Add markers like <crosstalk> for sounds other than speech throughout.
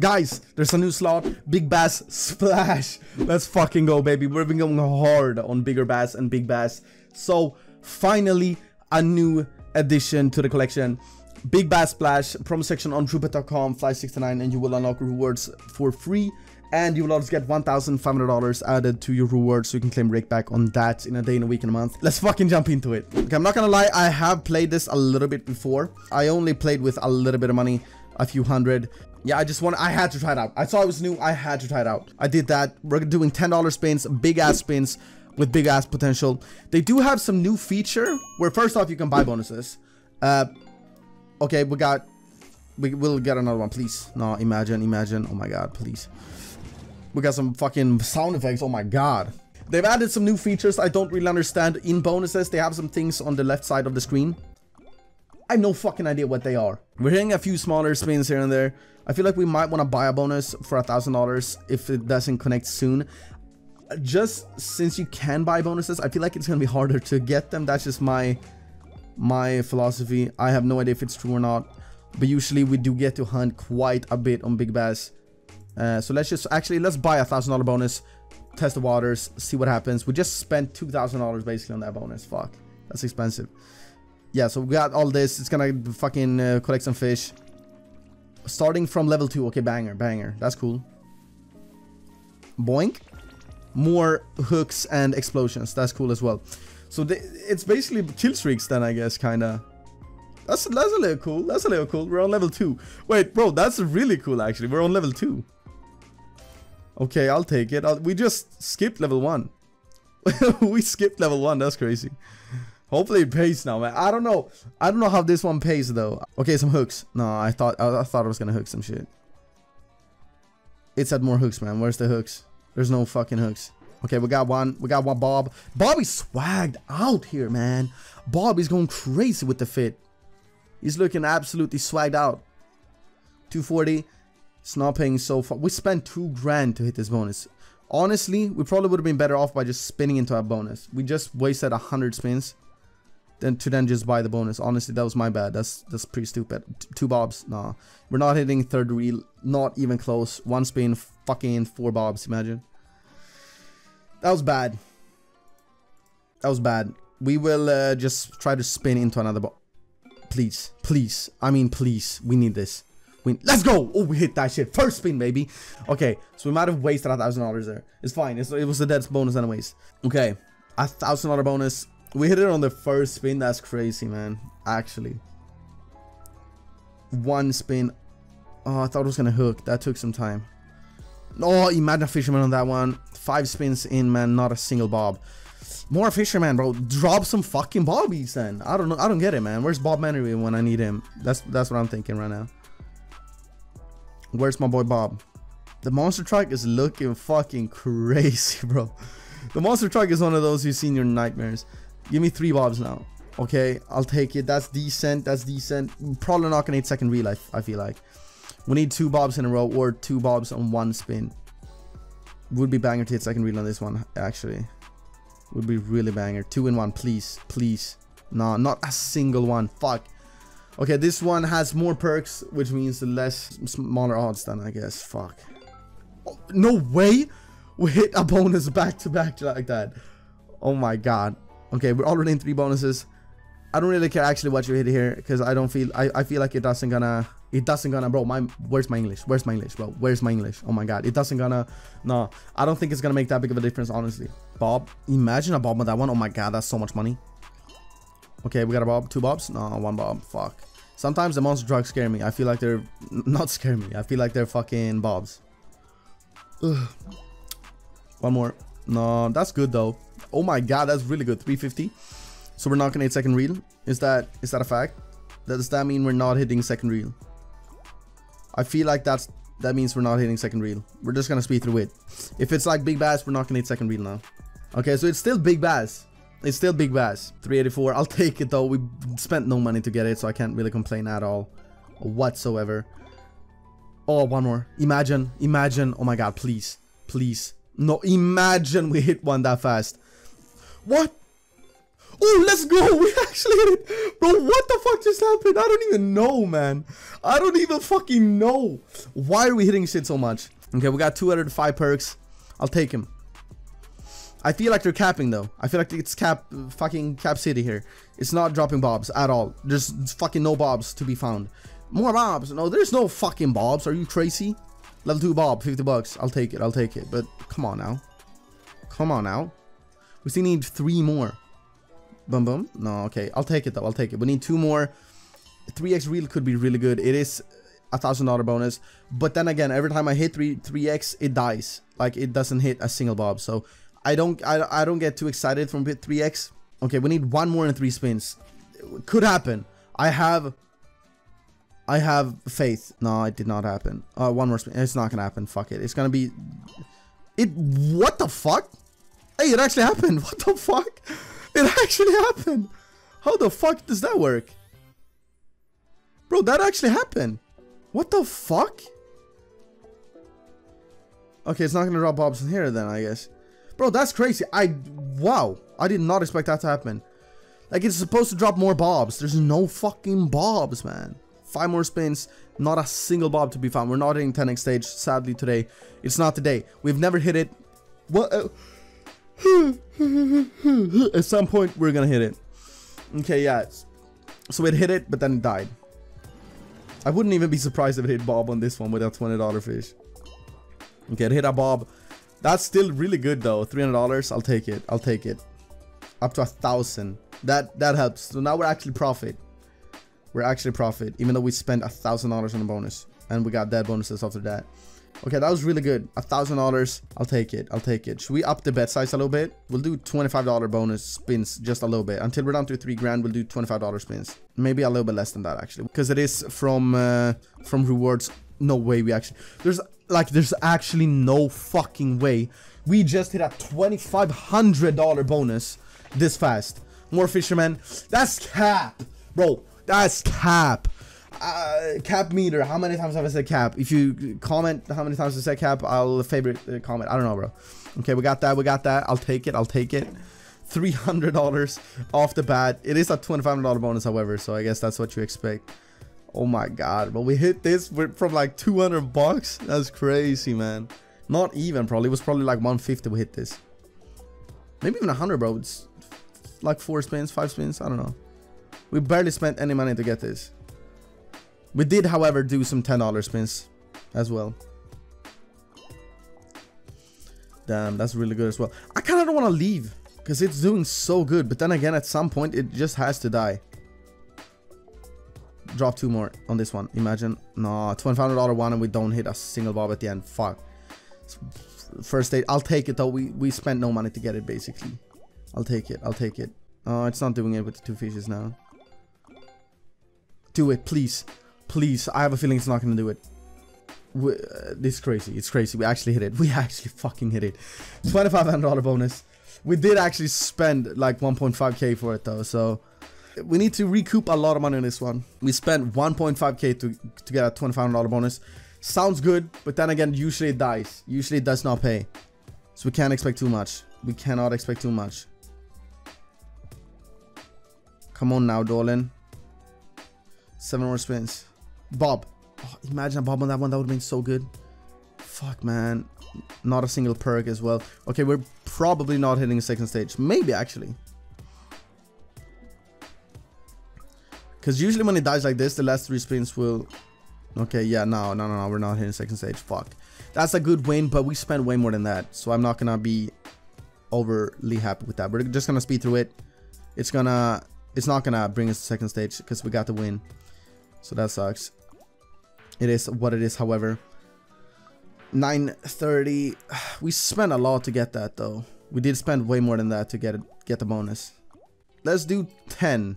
Guys, there's a new slot. Big Bass Splash. Let's fucking go, baby. We've been going hard on Bigger Bass and Big Bass. So, finally, a new addition to the collection. Big Bass Splash, promo section on Roobet.com, fly69, and you will unlock Roowards for free. And you will also get $1,500 added to your Roowards so you can claim rake back on that in a day, in a week, in a month. Let's fucking jump into it. Okay, I'm not gonna lie, I have played this a little bit before. I only played with a little bit of money, a few hundred. Yeah, I just want, I had to try it out. I saw it was new, I had to try it out. I did that. We're doing $10 spins, big ass spins with big ass potential. They do have some new feature where first off, you can buy bonuses. Uh, Okay, we got... We will get another one, please. No, imagine, imagine. Oh my god, please. We got some fucking sound effects. Oh my god. They've added some new features I don't really understand. In bonuses, they have some things on the left side of the screen. I have no fucking idea what they are. We're hitting a few smaller spins here and there. I feel like we might want to buy a bonus for a thousand dollars if it doesn't connect soon. Just since you can buy bonuses, I feel like it's gonna be harder to get them. That's just my my philosophy. I have no idea if it's true or not, but usually we do get to hunt quite a bit on Big Bass. Uh, so let's just actually let's buy a thousand dollar bonus, test the waters, see what happens. We just spent two thousand dollars basically on that bonus. Fuck, that's expensive. Yeah, so we got all this. It's gonna fucking uh, collect some fish. Starting from level two. Okay, banger, banger. That's cool. Boink. More hooks and explosions. That's cool as well. So they, it's basically kill streaks then, I guess, kind of. That's, that's a little cool. That's a little cool. We're on level 2. Wait, bro, that's really cool, actually. We're on level 2. Okay, I'll take it. I'll, we just skipped level 1. <laughs> we skipped level 1. That's crazy. Hopefully it pays now, man. I don't know. I don't know how this one pays, though. Okay, some hooks. No, I thought I, I thought I was to hook some shit. It's at more hooks, man. Where's the hooks? There's no fucking hooks. Okay, we got one. We got one Bob. Bobby's swagged out here, man. Bobby's going crazy with the fit. He's looking absolutely swagged out. 240. It's not paying so far. We spent two grand to hit this bonus. Honestly, we probably would have been better off by just spinning into a bonus. We just wasted a hundred spins. Then to then just buy the bonus. Honestly, that was my bad. That's that's pretty stupid. T two bobs. Nah. We're not hitting third reel. Not even close. One spin, fucking four bobs. Imagine. That was bad. That was bad. We will uh, just try to spin into another ball. Please. Please. I mean, please. We need this. We Let's go! Oh, we hit that shit. First spin, baby. Okay, so we might have wasted a thousand dollars there. It's fine. It's, it was a dead bonus anyways. Okay, a thousand dollar bonus. We hit it on the first spin. That's crazy, man. Actually. One spin. Oh, I thought it was gonna hook. That took some time. Oh, imagine a fisherman on that one. Five spins in, man. Not a single bob. More fisherman, bro. Drop some fucking bobbies then. I don't know. I don't get it, man. Where's Bob Mannery when I need him? That's that's what I'm thinking right now. Where's my boy Bob? The monster truck is looking fucking <laughs> crazy, bro. The monster truck is one of those you see in your nightmares. Give me three bobs now. Okay, I'll take it. That's decent. That's decent. Probably not gonna hit second reel, I, feel like. We need two bobs in a row or two bobs on one spin. Would be banger to hit second reel on this one, actually. Would be really banger. Two in one, please. Please. No, not a single one. Fuck. Okay, this one has more perks, which means less smaller odds than I guess. Fuck. Oh, no way! We hit a bonus back to back like that. Oh my god. Okay, we're already in three bonuses. I don't really care actually what you hit here because I don't feel I, I feel like it doesn't gonna it doesn't gonna bro my where's my English? Where's my English bro? Where's my English? Oh my god it doesn't gonna no. I don't think it's gonna make that big of a difference honestly. Bob imagine a Bob on that one. Oh my god that's so much money. Okay we got a Bob two Bobs? No one Bob fuck. Sometimes the monster drugs scare me. I feel like they're not scare me. I feel like they're fucking Bobs. Ugh. one more. No that's good though oh my god that's really good 350 so we're not gonna hit second reel. Is that is that a fact? Does that mean we're not hitting second reel? I feel like that's that means we're not hitting second reel. We're just gonna speed through it. If it's like big bass, we're not gonna hit second reel now. Okay, so it's still big bass. It's still big bass. 384. I'll <laughs> take it though. We spent no money to get it, so I can't really complain at all whatsoever. Oh, one more. Imagine, imagine. Oh my god, please, please. No, imagine we hit one that fast. What? Oh, let's go. <laughs> We actually hit it. Bro, what the fuck just happened? I don't even know, man. I don't even fucking know. Why are we hitting shit so much? Okay, we got two out of five perks. I'll take him. I feel like they're capping though. I feel like it's cap fucking cap city here. It's not dropping bobs at all. There's fucking no bobs to be found. More bobs. No, there's no fucking bobs. Are you crazy? Level 2 bob, 50 bucks. I'll take it. I'll take it. But come on now. Come on now. We still need three more. Boom, boom. No, okay. I'll take it though. I'll take it. We need two more. 3x reel could be really good. It is a thousand dollar bonus. But then again, every time I hit 3 3x, it dies. Like it doesn't hit a single bob. So I don't I, I don't get too excited from bit 3x. Okay, we need one more in three spins. Could happen. I have I have faith. No, it did not happen. Uh, one more spin. It's not gonna happen. Fuck it. It's gonna be. It. What the fuck? Hey, it actually happened. <laughs> What the fuck? It actually happened. How the fuck does that work? Bro, that actually happened. What the fuck? Okay, it's not gonna drop bobs in here then, I guess. Bro, that's crazy. I, wow. I did not expect that to happen. Like, it's supposed to drop more bobs. There's no fucking bobs, man. Five more spins. Not a single bob to be found. We're not hitting 10x stage, sadly, today. It's not today. We've never hit it. What? Uh, <laughs> at some point, we're gonna hit it. Okay, yeah. So it hit it, but then it died. I wouldn't even be surprised if it hit Bob on this one with that $20 fish. Okay, it hit a Bob that's still really good though. $300, I'll take it. I'll take it. Up to a thousand. That that helps. So now we're actually profit. We're actually profit, even though we spent a thousand dollars on a bonus. And we got dead bonuses after that. Okay, that was really good. A thousand dollars. I'll take it. I'll take it. Should we up the bet size a little bit? We'll do $25 bonus spins just a little bit. Until we're down to three grand, we'll do $25 spins. Maybe a little bit less than that actually. Because it is from uh, from Roowards. No way we actually there's like there's actually no fucking way we just hit a $2,500 bonus this fast. More fishermen. That's cap, bro. That's cap. Uh, cap meter. How many times have I said cap? If you comment how many times I said cap, I'll favorite uh, comment. I don't know, bro. Okay, we got that. We got that. I'll take it. I'll take it. $300 off the bat. It is a $2,500 bonus, however, so I guess that's what you expect. Oh my god, but we hit this from like 200 bucks. That's crazy, man. Not even probably. It was probably like 150 we hit this. Maybe even 100, bro. It's like four spins, five spins. I don't know. We barely spent any money to get this. We did, however, do some $10 spins as well. Damn, that's really good as well. I kind of don't want to leave because it's doing so good. But then again, at some point, it just has to die drop two more on this one. Imagine. No, $2,500 one and we don't hit a single bob at the end. Fuck. First aid. I'll take it though. We, we spent no money to get it basically. I'll take it. I'll take it. Oh, it's not doing it with the two fishes now. Do it, please. Please. I have a feeling it's not to do it. We, uh, this is crazy. It's crazy. We actually hit it. <laughs> We actually fucking hit it. $2,500 bonus. We did actually spend like 1.5k for it though, so we need to recoup a lot of money on this one. We spent 1.5k to, to get a $2,500 bonus. Sounds good, but then again, usually it dies. Usually it does not pay. So we can't expect too much. We cannot expect too much. Come on now, darling. Seven more spins. Bob. Oh, imagine a Bob on that one. That would have been so good. Fuck, man. Not a single perk as well. Okay, we're probably not hitting the second stage. Maybe, actually. Because usually when it dies like this, the last three spins will... Okay, yeah, no, no, no, no, we're not hitting second stage. Fuck. That's a good win, but we spent way more than that. So I'm not gonna be overly happy with that. We're just gonna speed through it. It's gonna... It's not gonna bring us to second stage because we got the win. So that sucks. It is what it is, however. 930. <sighs> We spent a lot to get that, though. We did spend way more than that to get it, get the bonus. Let's do 10.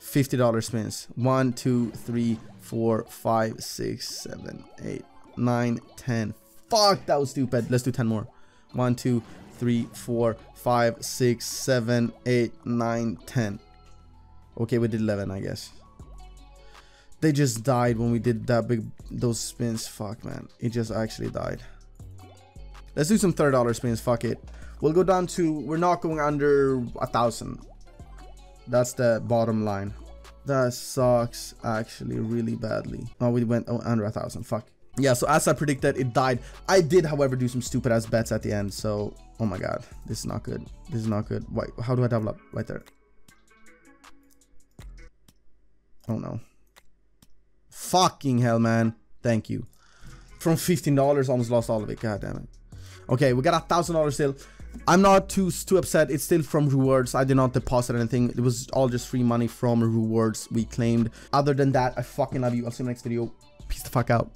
$50 spins. 1, 2, 3, 4, 5, 6, 7, 8, 9, 10. Fuck, that was stupid. Let's do 10 more. 1, 2, 3, 4, 5, 6, 7, 8, 9, 10. Okay, we did 11, I guess. They just died when we did that big, those spins. Fuck, man. It just actually died. Let's do some $30 spins. Fuck it. We'll go down to, we're not going under a thousand. That's the bottom line. That sucks actually really badly. Oh, we went under a thousand. Fuck. Yeah, so as I predicted, it died. I did, however, do some stupid ass bets at the end. So, oh my god, this is not good. This is not good. Wait, how do I double up? Right there. Oh no. Fucking hell, man. Thank you. From $15, almost lost all of it. God damn it. Okay, we got a thousand dollars still. I'm not too too upset. It's still from Roowards. I did not deposit anything. It was all just free money from Roowards we claimed. Other than that, I fucking love you. I'll see you in the next video. Peace the fuck out.